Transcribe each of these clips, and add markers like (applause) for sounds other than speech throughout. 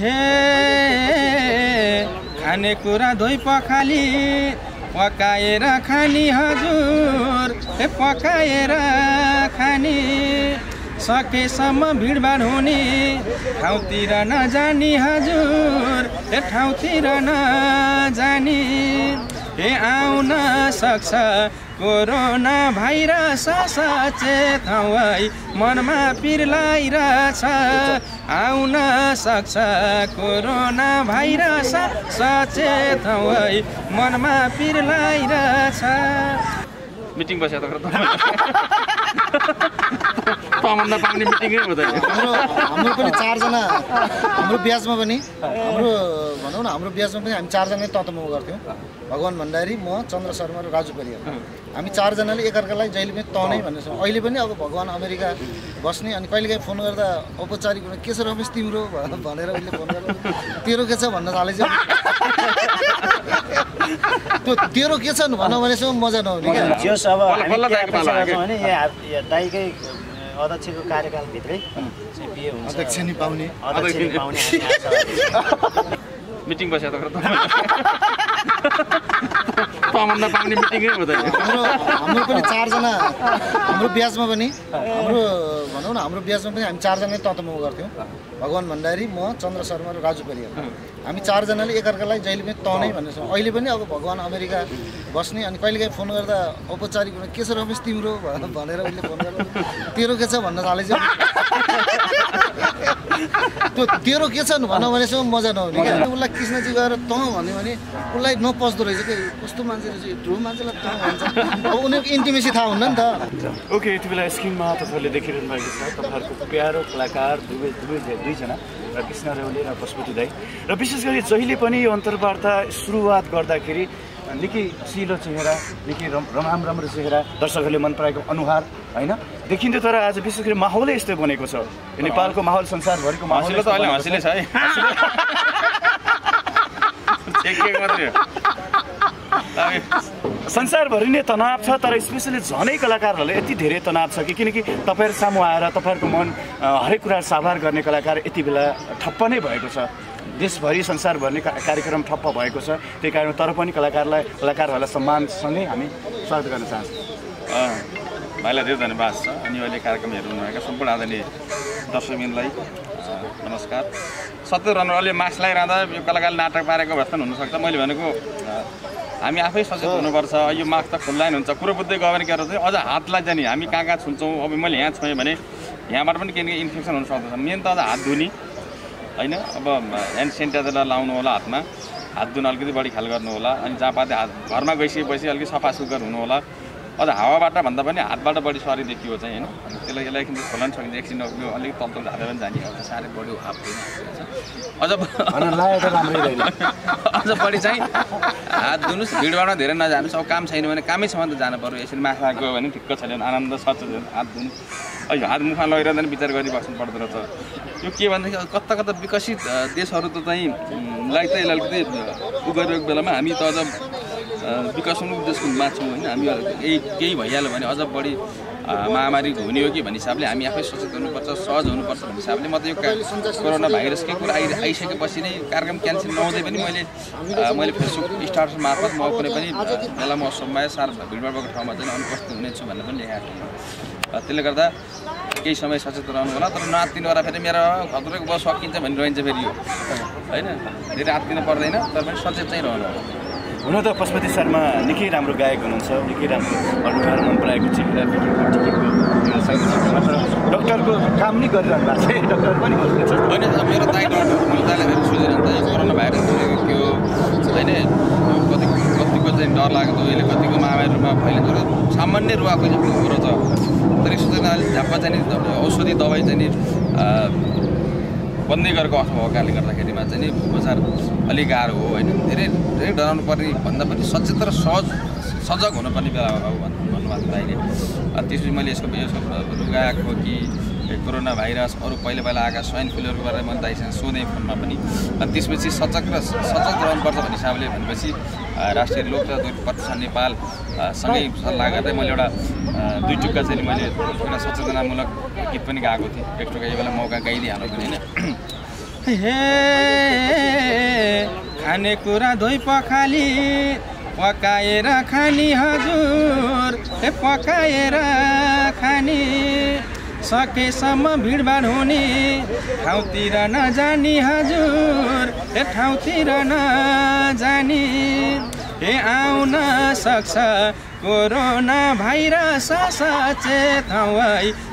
हे। खानेकुरा धोइ पखाली पकाएर खानी हजुर। ए पकाएर खानी सकेसम्म भिडभाड हुने ठाउँतिर नजानी हजुर। ए ठाउँतिर नजानी ए आउन सक्छ कोरोना भाइरस सचेत हौ है। मनमा पिर लगाइरहेछ आउन सक्छ। कोरोना भाइरस सचेत हौ है। मनमा पिर लगाइरहेछ मिटिङ बसेर (laughs) तमन्दा पाउने मिटिङै हुँदैन हाम्रो हाम्रो पनि चारजना हाम्रो ब्याजमा पनि हाम्रो भनौँ न हाम्रो ब्याजमा पनि हामी चारजना ततमो गर्थ्यौँ। भगवान् भण्डारी म चन्द्र शर्मा र राजु परियार हामी चारजनाले एकअर्कालाई जहिले पनि तनै भन्ने छौँ अहिले पनि अब भगवान् अमेरिका बस्ने अनि कहिलेकाहीँ फोन गर्दा औपचारिक हुन के छ रमेश तिम्रो? भ- भनेर उसले फोन गर्दा तेरो के छ? भन्न थालेछ। त्यो तेरो के छ? भनौँ भनेसम्म मजा नहुने क्या। अध्यक्षको कार्यकालभित्रै बिहे हुन्छ। अध्यक्ष नि पाउने अध्यक्ष नि पाउने मिटिङ बसेर (laughs) (laughs) त तमन्दा पाउने मिटिङै हुँदैन हाम्रो हाम्रो पनि चारजना हाम्रो ब्याजमा पनि हाम्रो भनौँ न हाम्रो ब्याजमा पनि हामी चारजना ततमो गर्थ्यौँ। भगवान् भण्डारी म चन्द्र शर्मा र राजु परियार हामी चारजनाले एकअर्कालाई जहिले पनि तनै भन्ने छौँ अहिले पनि अब भगवान् अमेरिका बस्ने अनि कहिलेकाहीँ फोन गर्दा औपचारिक हुन के छ रमेश तिम्रो? भनेर उसले फोन गर्दा तेरो के छ? भन्न थालेछ। त्यो तेरो के छ? भनौँ भनेसम्म मजा नहुने क्या। उसलाई कृष्णजी गएर तँ भन्यो भने उसलाई नपच्दो रहेछ कस्तो मान्छे रहेछ ठुलो मान्छेलाई तँ भन्छ? अब उनीहरूको इन्टिमेसी थाहा हुन्न नि त। ओके यति बेला स्क्रिनमा तपाईँहरूले देखिरहनु भएको छ तपाईँहरूको प्यारो कलाकार दुवै दुवै दुईजना र कृष्ण रेवली र पशुपति दाई। र विशेष गरी जहिले पनि यो अन्तर्वार्ता सुरुवात गर्दाखेरि निकै सिलो चेहरा निकै रम रमाम राम्रो चेहरा दर्शकहरूले मन पराएको अनुहार होइन? देखिन्थ्यो तर आज विशेष गरी माहौलै यस्तै बनेको छ। यो नेपालको माहौल संसारभरिको माहौल त अहिले हँसिलै छ है (laughs) (laughs) ठेकिएको मात्रै हो अब (laughs) संसारभरि नै तनाव छ तर स्पेसली झनै कलाकारहरूलाई यति धेरै तनाव छ कि किनकि तपाईँहरू सामु आएर तपाईँहरूको मन हरेक कुरा साभार गर्ने कलाकार यति बेला ठप्प नै भएको छ। देशभरि संसारभरि कार्यक्रम ठप्प भएको छ। त्यही कारण तर पनि कलाकारलाई कलाकारहरूलाई सम्मानसँगै हामी स्वागत गर्न चाहन्छौँ। भाइलाई धेरै धन्यवाद छ। अनि अहिले कार्यक्रम हेर्नुभएका सम्पूर्ण आदरणीय दर्शकबिनलाई नमस्कार। सत्य रहनु अलि मास्क लगाइरहँदा यो कलाकारले नाटक पारेको अवस्था पनि हुनसक्छ। मैले भनेको हामी आफै सचेत हुनुपर्छ। यो मास्क त खुल्ला नै हुन्छ। कुरो बुझ्दै गयो भने के गर्छ अझ हातलाई जाने हामी कहाँ कहाँ छुन्छौँ? अब मैले यहाँ छोएँ भने यहाँबाट पनि के इन्फेक्सन हुन सक्दछ। मेन त अझ हात धुने। होइन? अब ह्यान्ड सेनिटाइजर लाउनु होला हातमा। हात धुन अलिकति बढी ख्याल गर्नु होला। अनि जहाँ पाते हात घरमा गइसकेपछि अलिकति सफा सुग्घर हुनु होला। अझ हावाबाट भन्दा पनि हातबाट बढी सरी देखियो चाहिँ होइन? अनि त्यसलाई यसलाई एकछिन खोल्न सकिन्छ एकछिन यो अलिक तल तल झारेर पनि जाने अब साह्रै बढी हात अझ अझ बढी चाहिँ हात धुनुहोस् भिडभाडमा धेरै नजानुहोस्। अब काम छैन भने कामै छ भने त जानु पऱ्यो यसरी माथि गयो भने ठिक्क छैन भने आनन्द सच हात धुनु। अहिले हात मुखमा लगाइरहँदा पनि विचार गरिबस्नु पर्दो रहेछ। यो के भनेदेखि अब कता कता विकसित देशहरू त चाहिँ यसलाई अलिकति उ गरिरहेको बेलामा। हामी त अझ अ, विकसनको देशको मान्छौँ होइन हामी केही केही भइहाल्यो भने अझ बढी महामारी हुने हो कि भन्ने हिसाबले हामी आफै सचेत हुनुपर्छ सहज हुनुपर्छ भन्ने हिसाबले म त यो कोरोना भाइरसकै कुरा आइ आइसकेपछि नै कार्यक्रम क्यान्सल नहुँदै पनि मैले मैले फेसबुक स्टार्स मार्फत म कुनै पनि अ, बेला म समय सार भिडभाड भएको ठाउँमा चाहिँ अनुपस्थित हुनेछु भनेर पनि लेखाएको थिएँ त्यसले गर्दा केही समय सचेत रहनु होला तर नआत्तिनु बेला फेरि मेरो खतरोको बस सकिन्छ भनी रहन्छ फेरि यो। होइन? धेरै आत्तिनु पर्दैन तर पनि सचेत चाहिँ रहनु होला। हुन त पशुपति शर्मा निकै राम्रो गायक हुनुहुन्छ। निकै राम्रो अनुहार मन पराएको तर डक्टरको काम नै गरिरहनु भएको छ। डक्टर पनि यो कोरोना भाइरस होइन कति कतिको चाहिँ डर लाग्दो यसले कतिको फैलिन्छ र सामान्य रुवाको चाहिँ कुरो छ। तर यसो चाहिँ झ्याप्पा चाहिँ औषधि दबाई चाहिँ बन्दै गरेको अवस्था भएको कारणले गर्दाखेरिमा चाहिँ नि उपचार अलिक गाह्रो हो होइन। धेरै धेरै डराउनु पर्ने भन्दा पनि सचेत र सहज सजग हुनुपर्ने बेला हो भन्नु भन्नुभएको अनि त्यसपछि मैले यसको यसको रुगाएको कि कोरोना भाइरस अरू पहिला पहिला आएका स्वाइन फ्लूहरूको बारेमा मैले दाइसँग सोधेँ फोनमा पनि। अनि त्यसपछि सचक र सचेत रहनुपर्छ भन्ने हिसाबले भनेपछि राष्ट्रिय लोकतन्त्र प्रतिष्ठान नेपाल सँगै सल्लाह गर्दै मैले एउटा दुई टुक्का चाहिँ मैले एउटा सचेतनामूलक गीत पनि गाएको थिएँ। एक टुक्का यो बेला मौका गाइदिइहाल्नु पनि होइन। खानेकुरा धोइ पखाली पकाएर खानी हजुर पकाएर खानी। सकेसम्म भिडभाड हुने। ठाउँतिर नजानी हजुर ए ठाउँतिर नजानी। हे आउन सक्छ कोरोना भाइरस सचेत हौ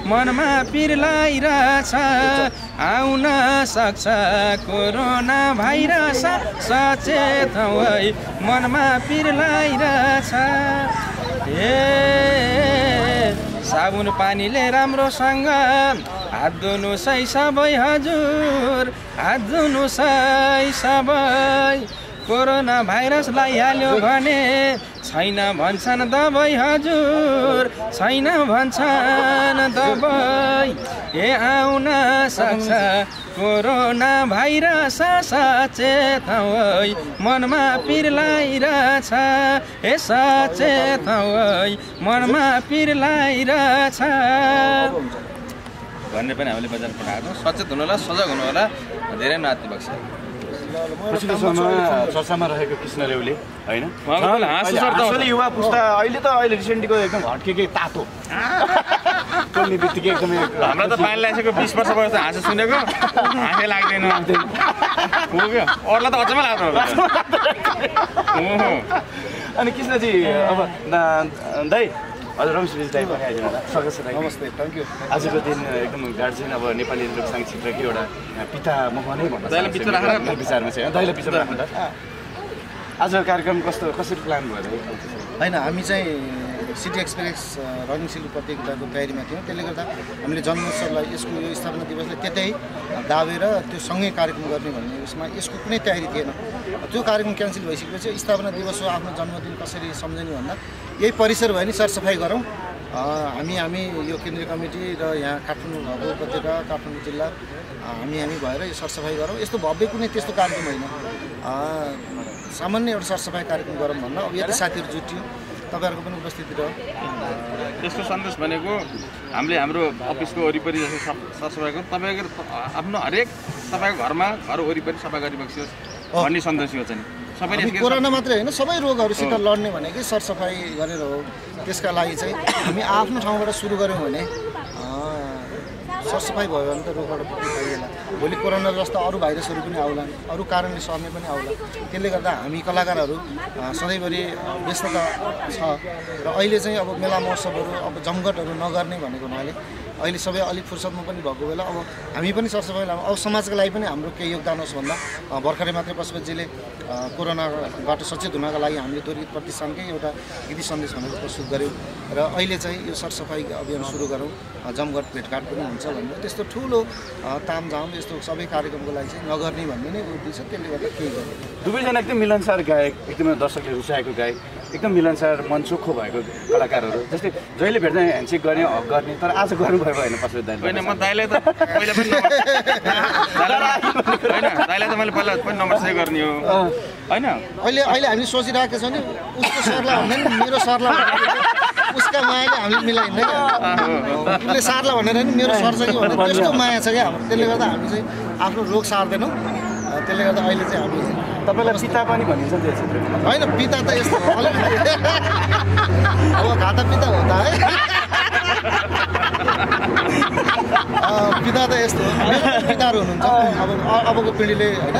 मनमा पिर लगाइरहेछ आउन सक्छ कोरोना भाइरस सचेत हौ मनमा पिर लगाइरहेछ ए साबुन पानीले राम्रोसँग हात धुनु सही सबै हजुर। हात धुनु सही सबै। कोरोना भाइरस लगाइहाल्यो भने छैन भन्छन् दबाई हजुर। छैन भन्छन् दबाई। ए आउन सक्छ कोरोना भाइरस सचेत मनमा पिर लगाइरहेछ ए सचेत मनमा पिर लगाइरहेछ भन्ने पनि हामीले बजार पठाएको छौँ सचेत हुनु होला सजग हुनु होला धेरै नाति भएको छ पछिल्लो समयमा चर्चामा रहेको कृष्ण रेउले होइन? युवा पुस्ता अहिले त अहिले रिसेन्टलीको एकदम हट्केकै तातो। बोल्ने बित्तिकै एकदमै हाम्रो त पानी लगाइसकेको बिस वर्ष भयो हाँसो सुनेको। हाँसै लाग्दैन। हो क्या? अरूलाई त अचम्म ओहो अनि कृष्णजी अब दा- दाइ हजुर रमेश विज दाइ पनि आइदिनु होला। स्वागत छ नमस्ते थ्याङ्क यू आजको दिन एकदम गार्जियन अब नेपाली लोकसाङ क्षेत्रकै एउटा पिता मह नै भन्न विचारमा चाहिँ दाइलाई बिचमा राख्नु त आजको कार्यक्रम कस्तो कसरी प्लान भयो होइन हामी चाहिँ सिटी एक्सप्रेस रनिङ सिल्ड प्रतियोगिताको तयारीमा थियौँ। त्यसले गर्दा हामीले जन्मोत्सवलाई यसको यो स्थापना दिवसलाई त्यतै दाबेर त्यो सँगै कार्यक्रम गर्ने भन्ने उसमा यसको कुनै तयारी थिएन। त्यो कार्यक्रम क्यान्सल भइसकेपछि स्थापना दिवस हो आफ्नो जन्मदिन कसरी सम्झने भन्दा यही परिसर भयो नि सरसफाइ गरौँ। हामी हामी यो केन्द्रीय कमिटी र यहाँ काठमाडौँ भएको उपत्यका काठमाडौँ जिल्ला हामी हामी भएर यो सरसफाइ गरौँ। यस्तो भव्य कुनै त्यस्तो कार्यक्रम होइन। सामान्य एउटा सरसफाइ कार्यक्रम गरौँ भन्न अब यति साथीहरू जुटियो तपाईँहरूको पनि उपस्थिति रह्यो। त्यसको सन्देश भनेको हामीले हाम्रो अफिसको वरिपरि जस्तो सफ- सरसफाइको तपाईँको आफ्नो हरेक तपाईँको घरमा घर वरिपरि सफा गरिबक्सियोस् भन्ने सन्देश यो चाहिँ। सबैले कोरोना मात्रै होइन सबै रोगहरूसित लड्ने भनेकै सरसफाइ गरेर हो। त्यसका लागि चाहिँ हामी आफ्नो ठाउँबाट सुरु गऱ्यौँ भने सरसफाइ भयो भने त रोगबाट पाइएला भोलि कोरोना जस्ता अरू भाइरसहरू पनि आउला अरू कारणले सर्ने पनि आउला। त्यसले गर्दा हामी कलाकारहरू सधैँभरि व्यस्तता छ। र अहिले चाहिँ अब मेला महोत्सवहरू अब जमघटहरू नगर्ने भनेको हुनाले अहिले सबै अलिक फुर्सदमा पनि भएको बेला अब हामी पनि सरसफाइ लाउँ अब समाजको लागि पनि हाम्रो केही योगदान होस् भन्दा भर्खरै मात्रै पशुपतिजीले कोरोनाबाट सचेत हुनका लागि हामीले त्वरित प्रतिष्ठानकै एउटा गीति सन्देश भनेर प्रस्तुत गऱ्यौँ। र अहिले चाहिँ यो सरसफाइ अभियान सुरु गरौँ। जमघट भेटघाट पनि हुन्छ भनेर त्यस्तो ठुलो तामझाम यस्तो सबै कार्यक्रमको लागि चाहिँ नगर्ने भन्ने नै उद्देश्य त्यसले गर्दा केही गर्दैन। दुवैजना एकदम मिलनसार गायक एकदमै दर्शकले रुचाएको गायक एकदम मिलनसार मन चोखो भएको कलाकारहरू। जस्तै जहिले भेट्दा ह्यान्डसेक गर्ने हक गर्ने तर आज गर्नुभयो होइन पशु दाइ होइन म दाइलाई त पहिला पनि होइन दाइलाई त मैले पहिला पनि नम्बर सेभ गर्ने हो। होइन? अहिले अहिले हामीले सोचिरहेको छौँ नि उसको सरलाई भन्दा नि मेरो सरलाई उसका मायाले हामीले मिलाइन्न क्या? उसले सार्ला भनेर नि मेरो सर्छ कि भनेर त्यस्तो माया छ क्या? हाम्रो त्यसले गर्दा हामी चाहिँ आफ्नो रोग सार्दैनौँ। त्यसले गर्दा अहिले चाहिँ हामी तपाईँलाई पिता पनि भनिन्छ त्यो होइन पिता त यस्तो अब घाटा पिता हो त है? पिता त यस्तो पिताहरू हुनुहुन्छ। अब अबको पिँढीले होइन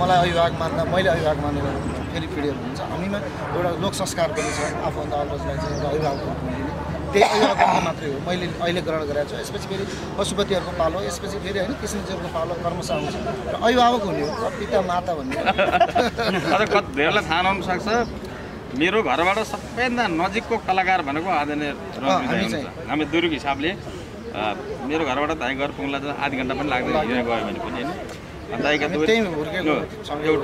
मलाई अभिभावक मान्दा मैले अभिभावक मानेर फेरि पिँढीहरू हुन्छ हामीमा एउटा लोक संस्कार पनि छ आफूभन्दा अग्रजलाई चाहिँ एउटा अभिभावक त्यही अभिभावक मात्रै हो। मैले अहिले ग्रहण गरेको छु। यसपछि फेरि पशुपतिहरूको पालो यसपछि फेरि होइन कृष्णजीहरूको पालो कर्मश आउँछ र अभिभावक हुने हो पिता माता भन्ने। (laughs) धेरैलाई थाहा नहुन सक्छ। मेरो घरबाट सबैभन्दा नजिकको कलाकार भनेको आदरणीय हामी दुरुको हिसाबले मेरो घरबाट दाइ घर पुग्ला त आधी घन्टा पनि लाग्दैन। गयो भने पनि होइन? दाइका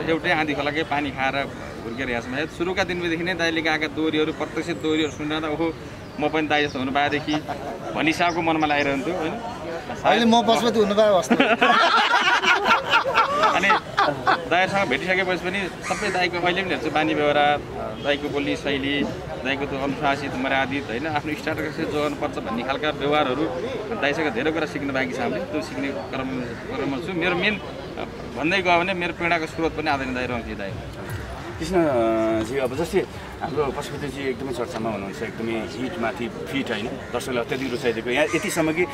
एउटा आधी खोलाकै पानी खाएर हुर्केर यहाँ छौँ। सुरुका दिनदेखि नै दाइले गएका दोहोरीहरू प्रत्यक्ष दोहोरीहरू सुनेर त ओहो म पनि दाइ जस्तो हुनु पाएदेखि भनिसाको मनमा लागिरहन्थ्यो होइन? अहिले म पशुपति हुनु पाए (laughs) अनि दाइहरूसँग भेटिसकेपछि पनि सबै दाइको अहिले पनि हेर्छु बानी व्यवहार दाइको बोली शैली दाइको त्यो अनुशासित मर्यादित होइन? आफ्नो स्टार्ट कसरी जोगाउनुपर्छ भन्ने खालका व्यवहारहरू दाइसँग धेरै कुरा सिक्नु बाँकी छ हामीले। त्यो सिक्ने क्रम क्रममा छु। मेरो मेन भन्दै गयो भने मेरो प्रेरणाको स्रोत पनि आदरणीय दाइ रङ्जी दाइ हो। कृष्णजी अब जस्तै हाम्रो पशुपतिजी एकदमै चर्चामा हुनुहुन्छ एकदमै हिटमाथि फिट होइन। दर्शकलाई अत्याधिक रुचाइदिएको यहाँ यतिसम्म कि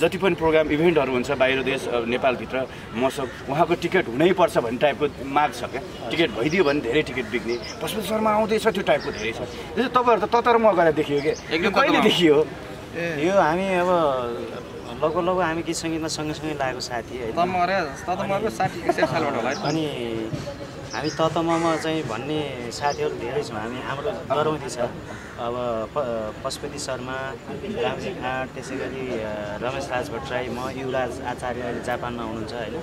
जति पनि प्रोग्राम इभेन्टहरू हुन्छ बाहिर देश अब नेपालभित्र महोत्सव उहाँको टिकट हुनैपर्छ भन्ने टाइपको माग छ क्या। टिकट भइदियो भने धेरै टिकट बिक्ने। पशुपति शर्मा आउँदैछ त्यो टाइपको धेरै छ। त्यसो तपाईँहरू त ततर म गएर देखियो क्या कहिले। देखियो? यो हामी अब लगभग लगभग हामी गीत सङ्गीतमा सँगसँगै लागेको साथी होइन है? अनि हामी ततममा चाहिँ भन्ने साथीहरू धेरै छौँ। हामी हाम्रो गरौँदी छ अब प पशुपति शर्मा रामजी खाँड त्यसै गरी रमेश राज भट्टराई म युवराज आचार्य अहिले जापानमा हुनुहुन्छ होइन?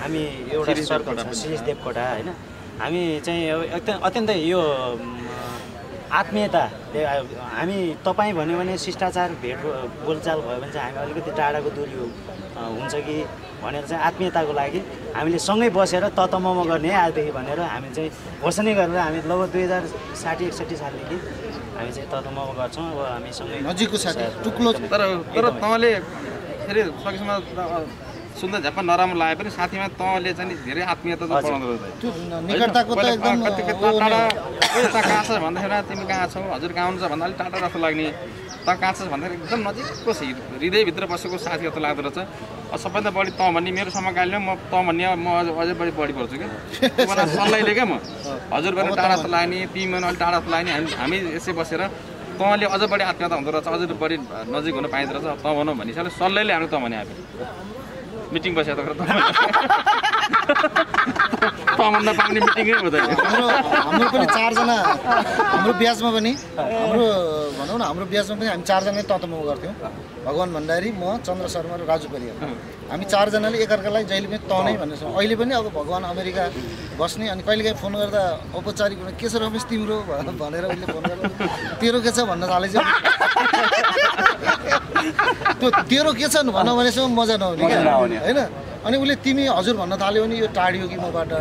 हामी एउटा सर्कल छ। शिरीष देवकोटा होइन? हामी चाहिँ अब एकदम अत्यन्तै यो आत्मीयता। हामी तपाईँ भन्यो भने शिष्टाचार भेट बोलचाल भयो भने चाहिँ हामी अलिकति टाढाको दूरी हुन्छ कि? भनेर चाहिँ आत्मीयताको लागि हामीले सँगै बसेर ततमम गर्ने है आजदेखि भनेर हामी चाहिँ घोषणा गरेर हामी लगभग दुई हजार साठी एकसट्ठी सालदेखि हामी चाहिँ ततमम गर्छौँ अब हामी सँगै नजिकको साथी, टुक्लो तर तर तँले फेरि सकेसम्म सुन्दा झ्याप्प नराम्रो लागे पनि साथीमा तँले चाहिँ धेरै आत्मीयता। पढाउँदो रहेछ त त कहाँ छ भन्दाखेरि तिमी कहाँ छौ? हजुर कहाँ हुनुहुन्छ भन्दा अलिक टाढा जस्तो लाग्ने। त कहाँ छस् भन्दाखेरि एकदम नजिकको हृदयभित्र बसेको साथी जस्तो लाग्दो रहेछ। सबैभन्दा बढी तँ भन्ने मेरो समकालीन म तँ भन्ने म अझ अझै बढी बढी पर्छु क्या। बेला सल्लाहले क्या म। हजुर पनि टाढा जस्तो लाग्ने तिमी पनि अलिक टाढा जस्तो लाग्ने हामी हामी यसै बसेर तँले अझ बढी आत्मीयता हुँदो रहेछ अझै बढी नजिक हुन पाइँदो रहेछ तँ भनौँ भने हिसाबले सल्लाहले हामी तँ भने हामी। मिटिङ बसेको त तँभन्दा पाउने मिटिङै हो त यो। हाम्रो हाम्रो पनि चारजना हाम्रो ब्याजमा पनि हाम्रो भनौँ न हाम्रो ब्याजमा पनि हामी चारजना ततम गर्थ्यौँ भगवान् भण्डारी म चन्द्र शर्मा र राजु परियार हामी चारजनाले एकअर्कालाई जहिले पनि तँ नै भन्ने छौँ अहिले पनि अब भगवान् अमेरिका बस्ने अनि कहिलेकाहीँ फोन गर्दा औपचारिक रूपमा के छ रमेश तिम्रो भनेर उसले फोन गर्दा तेरो के छ भन्न थालेछ त्यो तेरो के छ भन्न भनेसम्म मजा नहुने मजा क्या? नआउने। होइन? अनि उसले तिमी हजुर भन्न थाल्यो भने यो टाढियो कि मबाट?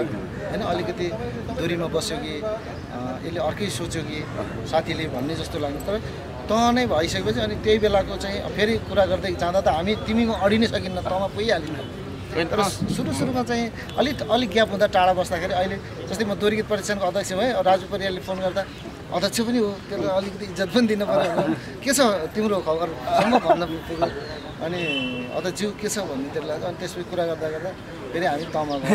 होइन अलिकति दूरीमा बस्यो कि यसले अर्कै सोच्यो कि? साथीले भन्ने जस्तो लाग्यो। तर तँ नै भइसकेपछि अनि त्यही बेलाको चाहिँ फेरि कुरा गर्दै जाँदा त हामी तिमीमा अडि नै सकिन्न तँमा पुगिहालिन्छ तर सुरु सुरुमा चाहिँ अलिक अलिक ग्याप हुँदा टाढा बस्दाखेरि अहिले जस्तै म दोहोरी गीत प्रतिष्ठानको अध्यक्ष भएँ राजु परियारले फोन गर्दा अध्यक्ष पनि हो त्यसलाई अलिकति इज्जत पनि दिनु पऱ्यो के छ तिम्रो खबरसम्म भन्न पुग्यो अनि अध्यक्ष के छ भन्ने त्यसलाई अनि त्यसपछि कुरा गर्दा गर्दा फेरि हामी तमा अनि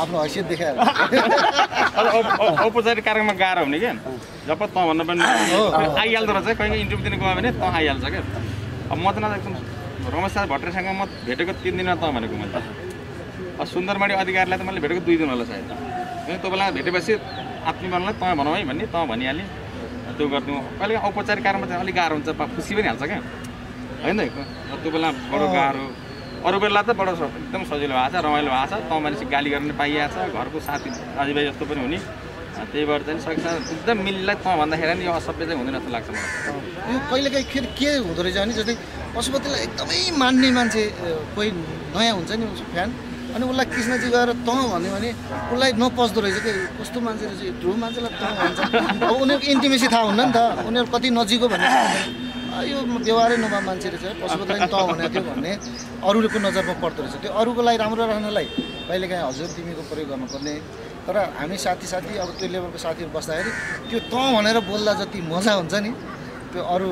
आफ्नो हैसियत देखाएर औपचारिक कार्यक्रममा गाह्रो हुने क्या? जब त भन्नु पनि आइहाल्दो रहेछ। कहिले इन्टरभ्यू दिनु गयो भने त आइहाल्छ क्या? अब म त न एकदम रमेश साथ भट्टराईसँग म भेटेको तिन दिनमा त भनेको मैले। अब सुन्दरमाडी अधिकारीलाई त मैले भेटेको दुई दिन होला सायद बेला भेटेपछि आत्मीवनलाई तँ भनौँ है भन्ने तँ भनिहालेँ त्यो गरिदिउँ। कहिले औपचारिक कार्यमा चाहिँ अलिक गाह्रो हुन्छ। खुसी पनि हाल्छ क्या। होइन त्यो बेला बडो गाह्रो। अरू बेला त बडो एकदम सजिलो भएको छ रमाइलो भएको छ। तँ मान्छे गाली गर्न पाइएको छ घरको साथी दाजुभाइ जस्तो पनि हुने। त्यही भएर चाहिँ सक्छ एकदम मिल्ला तँ भन्दाखेरि नि यो असभ्य चाहिँ हुँदैन जस्तो लाग्छ मलाई। यो कहिलेकाहीँ फेरि के हुँदो रहेछ भने जस्तै पशुपतिलाई एकदमै मान्ने मान्छे कोही नयाँ हुन्छ नि उसको फ्यान। अनि उसलाई कृष्णजी गएर तँ भन्यो भने उसलाई नपच्दो रहेछ कि? कस्तो मान्छे रहेछ? यत्रो मान्छेलाई तँ भन्छ। अब उनीहरूको इन्टिमेसी थाहा हुन्न नि त। उनीहरू कति नजिक। अ, यो व्यवहारै नभए मान्छे रहेछ। पशुपतिलाई तँ भनेको थियो भन्ने। अरूको नजरमा पर्दो रहेछ। त्यो अरूको लागि राम्रो राख्नलाई कहिलेकाहीँ हजुर तिमीको प्रयोग गर्नुपर्ने। तर हामी साथी साथी अब त्यो लेभलको साथीहरू बस्दाखेरि त्यो तँ भनेर बोल्दा जति मजा हुन्छ नि त्यो अरू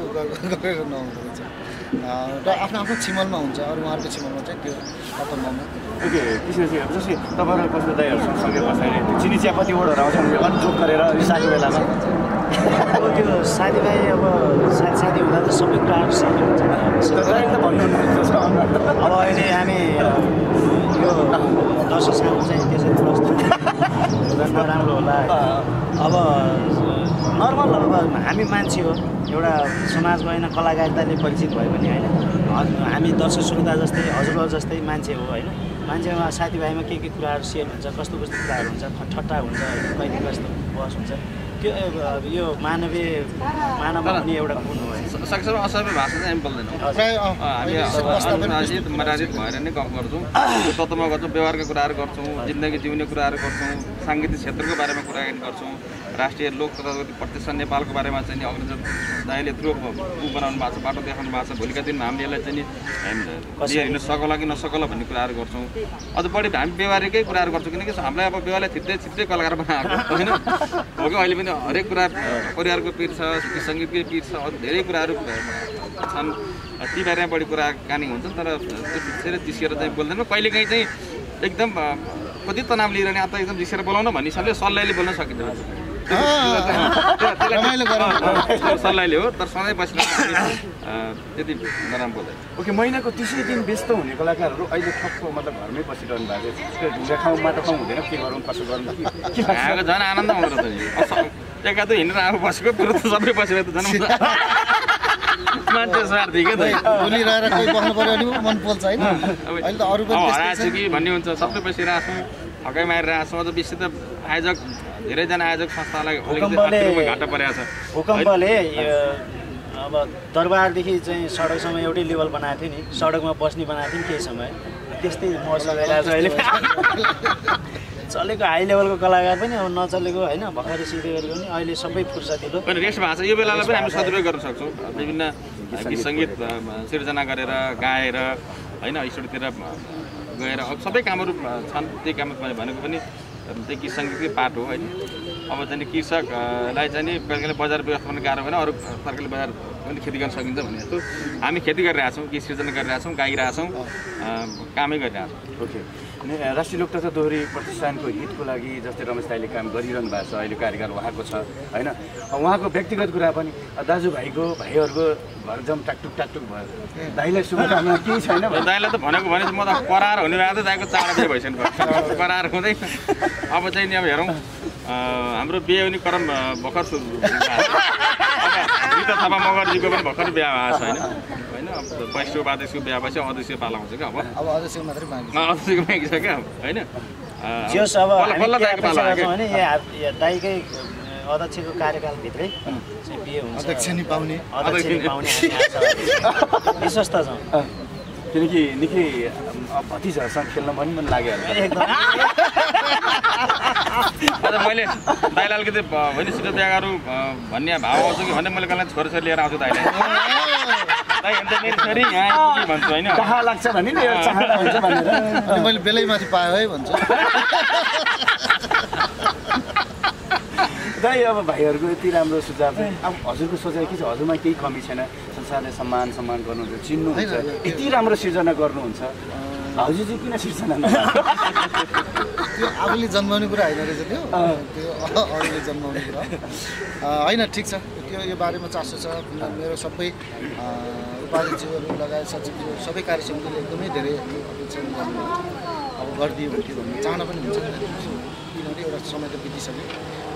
गरेर नहुँदो रहेछ। र आफ्नो आफ्नो छिमलमा हुन्छ। अरू उहाँहरूको छिमलमा चाहिँ त्यो अतम्बमा अब जस्तै तपाईँहरू पशु दाईहरूसँग सँगै बस्दाखेरि चिनी चियापत्ती ओडहरू आउँछ भने अलिक जोक गरेर साथी बेलामा। अब त्यो साथीभाइ अब साथी साथी हुँदा त सबै कुराहरू साथी हुन्छ अब अहिले हामी यो दसैँ साल चाहिँ त्यसरी प्रस्तुत झन् राम्रो होला। अब नर्मल अब हामी मान्छे हो। एउटा समाजमा होइन कलाकारिताले परिचित भयो भने होइन। हामी दर्शक श्रोता जस्तै हजुरबाउ जस्तै मान्छे हो होइन। मान्छेमा साथीभाइमा के के कुराहरू सेयर हुन्छ कस्तो कस्तो कुराहरू हुन्छ ठट्टा हुन्छ होइन कहिले कस्तो बस हुन्छ त्यो यो मानवीय मानव हुने एउटा गुण हो। सकेसम्म असभ्य भाषा चाहिँ हामी बोल्दैनौँ। हामी पनि मर्यादित भएर नै गफ गर्छौँ। (coughs) तत्त्वमा गर्छौँ व्यवहारका कुराहरू गर्छौँ जिन्दगी जिउने कुराहरू गर्छौँ साङ्गीतिक क्षेत्रको बारेमा कुराकानी गर्छौँ। राष्ट्रिय लोक तथा प्रतिष्ठान नेपालको बारेमा चाहिँ नि अग्रज दाइले यत्रो ऊ बनाउनु भएको छ बाटो देखाउनु भएको छ। भोलिका दिनमा हामीले यसलाई चाहिँ हिँड्न सकला कि नसकला भन्ने कुराहरू गर्छौँ। अझ बढी हामी व्यवहारिकै कुराहरू गर्छौँ किनकि हामीलाई अब व्यवहारलाई छिट्टै छिट्टै कलाकार बनाएको होइन? हो कि? अहिले पनि हरेक कुरा परिवारको पिर छ गीत सङ्गीतकै पिर छ अरू धेरै कुराहरू छन्। ती बारेमा बढी कुराकानी हुन्छ तर त्यो फिक्सेर जिस्किएर चाहिँ बोल्दैन। कहिलेकाहीँ चाहिँ एकदम कति तनाव लिएर नि त एकदम जिस्केर बोलाउन भन्ने हिसाबले सल्लाहले बोल्न सकिँदैन। रमाइलो सल्लाहले हो तर सधैँ बसेर अ, त्यति नराम्रो बोल्दैन ओके महिनाको तिसै दिन व्यस्त हुने कलाकारहरू अहिले ठक्क मतलब घरमै बसिरहनु भएको छ। खाउँ माटो खाउँ हुँदैन के गरौँ कसो गरौँ झन् आनन्द आउँदो रहेछ अस- एकादो हिँडेर आफू बसेको कुरो त सबै बसेर त झन् (laughs) मान्छे स्वार्थी क्या त? बोलिरहेर कोही बस्नु पऱ्यो भने मन पोल्छ होइन? अब अहिले त अरू अब पनि हराएको त्यस्तै छु कि भन्ने हुन्छ सबै बसिरहेको छौँ ठकै मारिरहेको छौँ अझ बेसी त आयोजक धेरैजना आयोजक संस्थालाई घाटा परेको छ। भूकम्पले अब दरबारदेखि चाहिँ सडकसम्म एउटै लेभल बनाएको थियो नि। सडकमा बस्ने बनाएको थियो नि केही समय। त्यस्तै मौसम आइरहेको छ अहिले। चलेको हाई लेभलको कलाकार पनि अब नचलेको होइन। भर्खरै सिक्दै गरेको पनि अहिले सबै फुर्सदिलो। रेस्ट भएको छ। यो बेलालाई पनि हामी सदुपयोग गर्न सक्छौँ। विभिन्न गीत सङ्गीत सिर्जना गरेर गाएर होइन स्टुडियोतिर गएर। अब सबै कामहरू छन्। त्यही काम भनेको पनि गीत सङ्गीतकै पार्ट हो होइन। अब चाहिँ कृषकलाई चाहिँ कहिले बजार व्यवस्थापन गाह्रो भएन अरू सरकारले बजार पनि खेती गर्न सकिन्छ भने जस्तो। हामी खेती गरिरहेछौँ गीत सिर्जना गरिरहेछौँ गाइरहेछौँ कामै गरिरहेछौँ। राष्ट्रिय लोक तथा दोहोरी प्रतिष्ठानको हितको लागि जस्तै रमेश दाईले काम गरिरहनु भएको छ अहिले कार्यकाल उहाँको छ होइन? उहाँको व्यक्तिगत कुरा पनि दाजुभाइको भाइहरूको घर जम टाकटुक टाकटुक भयो। दाईलाई शुभकामना केही छैन अब दाइलाई त भनेको भने म त करार हुने भएको थियो दाइको चाडा बिहे भइसक्नु करार हुँदै अब चाहिँ नि अब हेरौँ हाम्रो बिहे पनि क्रम भर्खर सुरु गीता थापा मगरजीको पनि भर्खर बिहा भएको छ होइन? वैश्व बादेशको बिहा भएपछि अदृश्य पाला हुन्छ क्या अब। अब अझै मात्रै। अदृश्यको मागी छ क्या होइन? दाइको। भने अध्यक्षको कार्यकालभित्रै चाहिँ बिहे हुन्छ। अध्यक्ष नि पाउने अध्यक्ष विश्वस्त छौँ। किनकि निकै भतिजाहरूसँग खेल्न पनि मन लाग्यो मैले दाइलाई अलिकति अ, होइन छिटो बिहा गरौँ भन्ने भाव आउँछ कि भन्ने मैले कसलाई छोरीछोरी लिएर आउँछु दाइलाई। (laughs) चाह लाग्छ भने नि एउटा चाहना हुन्छ भनेर अनि मैले बेलैमाथि पाएँ है भन्छु दाइ अब भाइहरूको यति राम्रो सुझाव चाहिँ अब हजुरको सोचाइ के छ हजुरमा केही कमी छैन संसारले सम्मान सम्मान गर्नुहुन्छ चिन्नुहुन्छ यति राम्रो सिर्जना गर्नुहुन्छ हजुर चाहिँ किन सिर्जना? त्यो आफूले जन्माउने कुरा होइन रहेछ त्यो त्यो अरूले जन्माउने कुरा होइन ठिक छ त्यो यो बारेमा चासो छ किन मेरो सबै उपाध्यक्षहरू लगायत सचिवहरू सबै कार्य समितिले एकदमै धेरै अपेक्षा गर्नुहुन्छ अब गरिदियो भने भन्ने चाहना पनि हुन्छ किनभने एउटा समय त बितिसक्यो।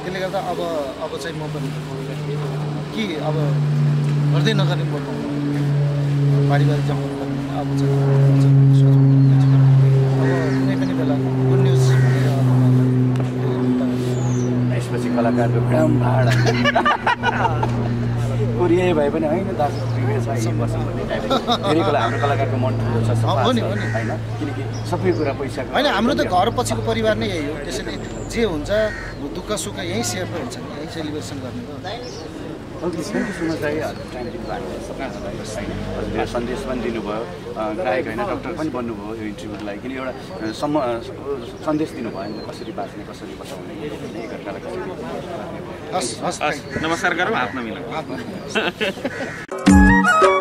त्यसले गर्दा अब अब चाहिँ म पनि के अब गर्दै नगर्ने म पारिवारिक पर्ने अब चाहिँ कुनै पनि बेला गुड कलाकारको भाड। (laughs) कोरिया भए पनि होइन दाजु धेरै कला हाम्रो कलाकारको मन ठुलो छ। होइन? किनकि सबै कुरा पैसाको होइन हाम्रो त घर पछिको परिवार नै यही हो। त्यसैले जे हुन्छ दुःख सुख यहीँ सेयर हुन्छ यहीँ सेलिब्रेसन गर्ने सन्देश पनि दिनुभयो। गायक होइन डक्टर पनि बन्नुभयो यो इन्टरभ्यूको लागि। किन एउटा सम्म सन्देश दिनुभयो होइन कसरी बाँच्ने कसरी बचाउने एकअर्कालाई कसरी राख्ने भयो। हस् हस्। हस् नमस्कार गरौँ थ्याङ्क यू (laughs)